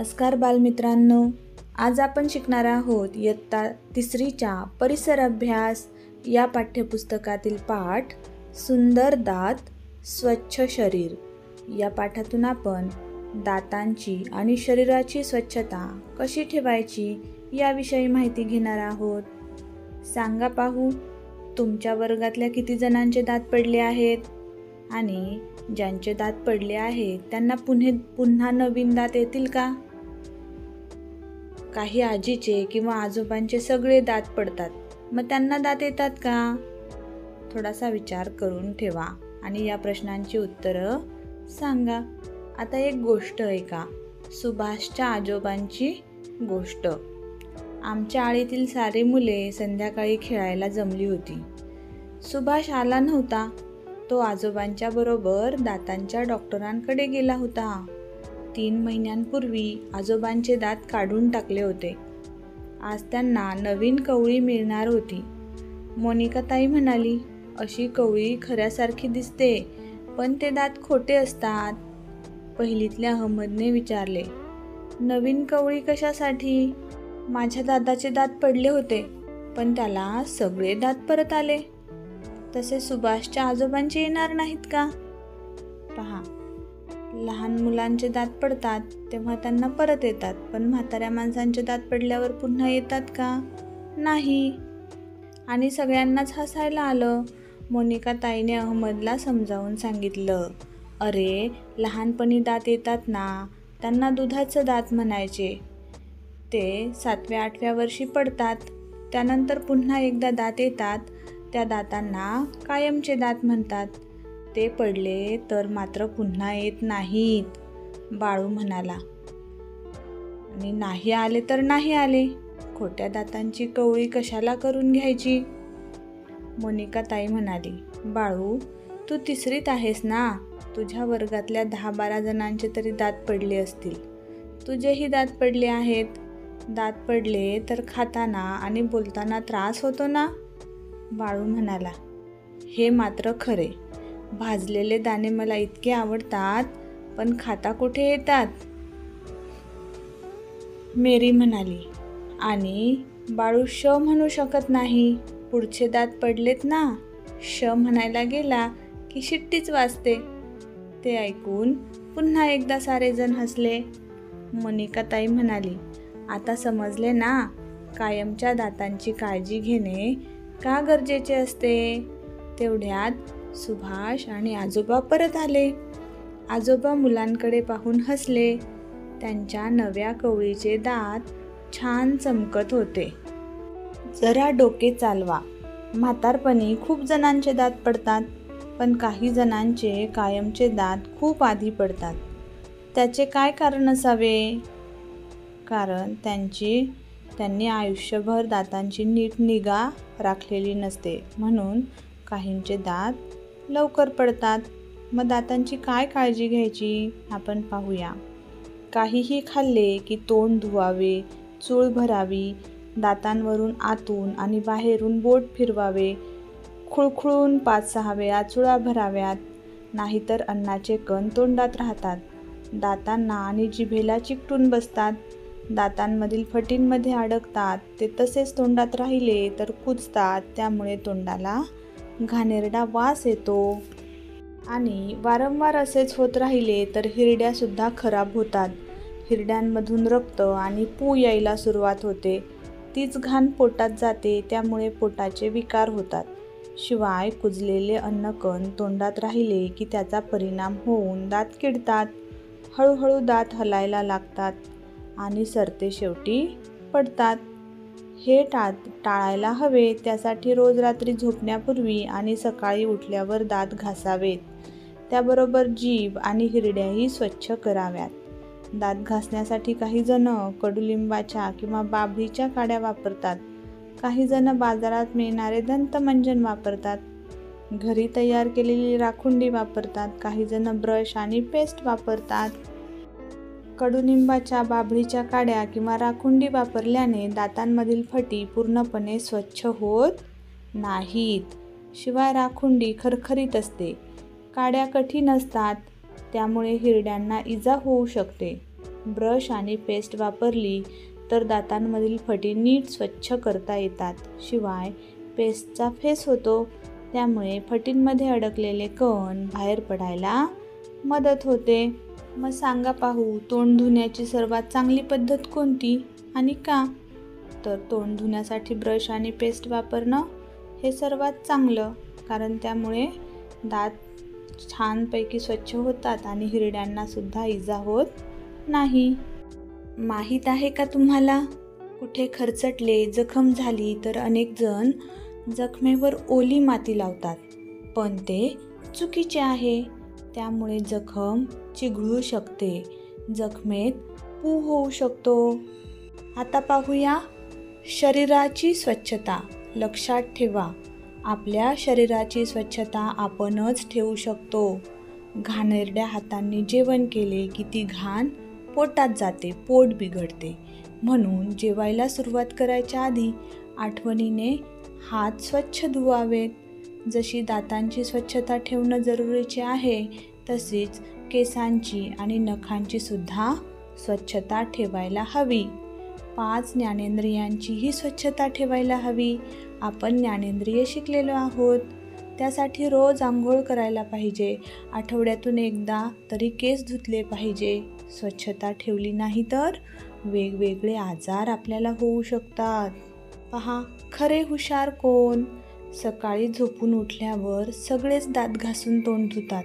नमस्कार बालमित्रांनो. आज आपण शिकणार आहोत इयत्ता तिसरीच्या परिसर अभ्यास या पाठ्यपुस्तकातील पाठ सुंदर दात स्वच्छ शरीर. या पाठातून आपण दातांची आणि शरीराची स्वच्छता कशी ठेवायची याविषयी माहिती घेणार आहोत. सांगा पाहू तुमच्या वर्गातल्या किती जणांचे दात पडले आहेत? आणि ज्यांचे दात पडले आहेत त्यांना पुन्हे पुन्हा नवीन दात येतील का? काही आजीचे किंवा आजोबांचे सगळे दात पडतात. मग त्यांना दात येतात का? थोडासा विचार करून ठेवा आणि या प्रश्नांची उत्तरं सांगा. आता एक गोष्ट ऐका. सुभाषच्या आजोबांची गोष्ट. आमच्या आळीतील सारी मुले संध्याकाळी खेळायला जमली होती. सुभाष आला नव्हता. तो आजोबांच्या बरोबर दातांच्या डॉक्टरांकडे गेला होता. तीन महिन्यांपूर्वी आजोबांचे दात काढून टाकले होते. आज त्यांना नवीन कवळी मिळणार होती. मोनिका ताई म्हणाली अशी कवळी खऱ्यासारखी दिसते पण ते दात खोटे असतात. पहिलीतल्या अहमदने विचारले नवीन कवळी कशासाठी? माझ्या दादाचे दात पडले होते पण त्याला सगळे दात परत आले. तसे सुभाषच्या आजोबांचे येणार नाहीत का? पहा लहान मुलांचे दात पडतात तेव्हा त्यांना परत येतात. पण म्हाताऱ्या माणसांचे दात पडल्यावर पुन्हा येतात का? नाही. आणि सगळ्यांनाच हसायला आलं. मोनिका ताईने अहमदला समजावून सांगितलं अरे लहानपणी दात येतात ना? त्यांना दुधाचं दात म्हणायचे. ते सातव्या आठव्या वर्षी पडतात. त्यानंतर पुन्हा एकदा दात येतात. त्या दातांना कायमचे दात म्हणतात. ते पडले तर मात्र पुन्हा येत नाहीत बाळू म्हणाला. आणि नाही आले तर नाही आले. खोट्या दातांची कवळी कशाला करून घ्यायची? मोनिका ताई म्हणाली बाळू तू तिसरीत आहेस ना? तुझ्या वर्गातल्या दहा बारा जणांचे तरी दात पडले असतील. तुझेही दात पडले आहेत. दात पडले तर खाताना आणि बोलताना त्रास होतो ना? बाळू म्हणाला हे मात्र खरे. भाजलेले दाणे मला इतके आवडतात पण खाता कुठे येतात? मेरी म्हणाली. आणि बाळू श म्हणू शकत नाही. पुढचे दात पडलेत ना? श म्हणायला गेला की शिट्टीच वाजते. ते ऐकून पुन्हा एकदा सारेजण हसले. मोनिका ताई म्हणाली आता समजले ना? कायमच्या दातांची काळजी घेणे का गरजेचे असते? तेवढ्यात सुभाष आणि आजोबा परत आले. आजोबा मुलांकडे पाहून हसले. त्यांच्या नव्या कवळीचे दात छान चमकत होते. जरा डोके चालवा. म्हातारपणी खूप जणांचे दात पडतात पण काही जणांचे कायमचे दात खूप आधी पडतात. त्याचे काय कारण असावे? कारण त्यांची त्यांनी आयुष्यभर दातांची नीट निगा राखलेली नसते म्हणून काहींचे दात लवकर पडतात मग दातांची काय काळजी घ्यायची आपण पाहूया. काहीही खाल्ले की तोंड धुवावे चूळ भरावी दातांवरून आतून आणि बाहेरून बोट फिरवावे खुळखुळून पाच सहा वेळा चुळा भराव्यात नाहीतर अन्नाचे कण तोंडात राहतात. दातांना आणि जिभेला चिकटून बसतात. दातांमधील फटींमध्ये अडकतात ते तसेच तोंडात राहिले तर कुजतात त्यामुळे तोंडाला घाणेरडा वास येतो. आणि वारंवार असेच होत राहिले तर हिरड्यासुद्धा खराब होतात. हिरड्यांमधून रक्त आणि पू यायला सुरुवात होते. तीच घाण पोटात जाते त्यामुळे पोटाचे विकार होतात. शिवाय कुजलेले अन्नकण तोंडात राहिले की त्याचा परिणाम होऊन दात किडतात हळूहळू दात हलायला लागतात आणि सरते शेवटी पडतात. हे टाळ टाळायला हवे त्यासाठी रोज रात्री झोपण्यापूर्वी आणि सकाळी उठल्यावर दात घासावेत. त्याबरोबर जीभ आणि हिरड्याही स्वच्छ कराव्यात. दात घासण्यासाठी काही जण कडुलिंबाच्या किंवा बाबरीच्या काड्या वापरतात. काही जण बाजारात मिळणारे दंतमंजन वापरतात. घरी तयार केलेली राखुंडी वापरतात. काही जण ब्रश आणि पेस्ट वापरतात. कडुनिंबाच्या बाभळीच्या काड्या किंवा राखुंडी वापरल्याने दातांमधील फटी पूर्णपणे स्वच्छ होत नाहीत. शिवाय राखुंडी खरखरीत असते. काड्या कठीण असतात त्यामुळे हिरड्यांना इजा होऊ शकते. ब्रश आणि पेस्ट वापरली तर दातांमधील फटी नीट स्वच्छ करता येतात. शिवाय पेस्टचा फेस होतो त्यामुळे फटींमध्ये अडकलेले कण बाहेर पडायला मदत होते. मग सांगा पाहू तोंड धुण्याची सर्वात चांगली पद्धत कोणती आणि का? तर तोंड धुण्यासाठी ब्रश आणि पेस्ट वापरणं हे सर्वात चांगलं कारण त्यामुळे दात छानपैकी स्वच्छ होतात आणि हिरड्यांनासुद्धा इजा होत नाही. माहीत आहे का तुम्हाला? कुठे खरचटले जखम झाली तर अनेक जण जखमेवर ओली माती लावतात. पण ते चुकीचे आहे. त्यामुळे जखम चिघळू शकते. जखमेत पू होऊ शकतो. आता पाहूया शरीराची स्वच्छता लक्षात ठेवा. आपल्या शरीराची स्वच्छता आपणच ठेवू शकतो. घाणेरड्या हातांनी जेवण केले की ती घाण पोटात जाते पोट बिघडते. म्हणून जेवायला सुरुवात करायच्या आधी आठवणीने हात स्वच्छ धुवावेत. जशी दातांची स्वच्छता ठेवणं जरुरीचे आहे तसेच केसांची आणि नखांची सुद्धा स्वच्छता ठेवायला हवी. पाच ज्ञानेंद्रियांचीही स्वच्छता ठेवायला हवी. आपण ज्ञानेंद्रिय शिकलेलो आहोत. त्यासाठी रोज आंघोळ करायला पाहिजे. आठवड्यातून एकदा तरी केस धुतले पाहिजे. स्वच्छता ठेवली नाही तर वेगवेगळे आजार आपल्याला होऊ शकतात. पहा खरे हुशार कोण? सकाळी झोपून उठल्यावर सगळेच दात घासून तोंड धुतात.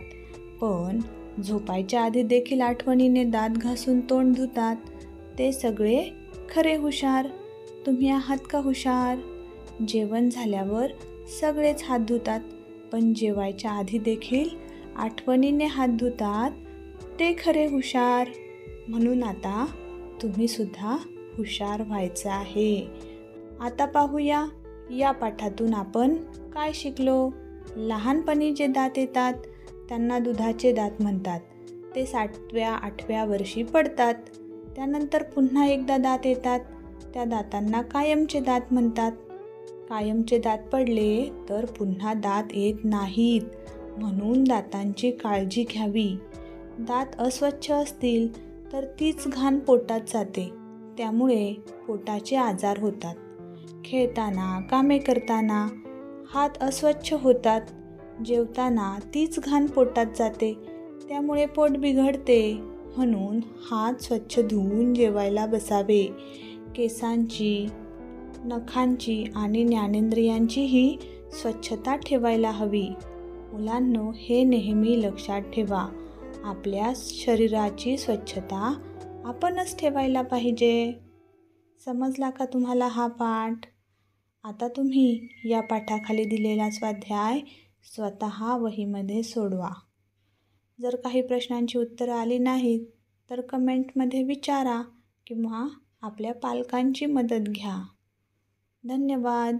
पण झोपायच्या आधी देखील आठवणीने दात घासून तोंड धुतात. ते सगळे खरे हुशार. तुम्ही आहात का हुशार? जेवण झाल्यावर सगळेच हात धुतात. पण जेवायच्या आधी देखील आठवणीने हात धुतात. ते खरे हुशार. म्हणून आता तुम्हीसुद्धा हुशार व्हायचं आहे. आता पाहूया या पाठातून आपण काय शिकलो? लहानपणी जे दात येतात त्यांना दुधाचे दात म्हणतात. ते सातव्या आठव्या वर्षी पडतात. त्यानंतर पुन्हा एकदा दात येतात. त्या दातांना कायमचे दात म्हणतात. कायमचे दात पडले तर पुन्हा दात येत नाहीत म्हणून दातांची काळजी घ्यावी. दात अस्वच्छ असतील तर तीच घाण पोटात जाते. त्यामुळे पोटाचे आजार होतात. खेळताना कामे करताना हात अस्वच्छ होतात. जेवताना तीच घाण पोटात जाते. त्यामुळे पोट बिघडते म्हणून हात स्वच्छ धुवून जेवायला बसावे. केसांची नखांची आणि ज्ञानेंद्रियांचीही स्वच्छता ठेवायला हवी. मुलांनो हे नेहमी लक्षात ठेवा. आपल्या शरीराची स्वच्छता आपणच ठेवायला पाहिजे. समजला का तुम्हाला हा पाठ? आता तुम्ही या पाठाखाली दिलेला स्वाध्याय स्वतः वहीमध्ये सोडवा. जर काही प्रश्नांची उत्तरं आली नाहीत तर कमेंटमध्ये विचारा किंवा आपल्या पालकांची मदत घ्या. धन्यवाद.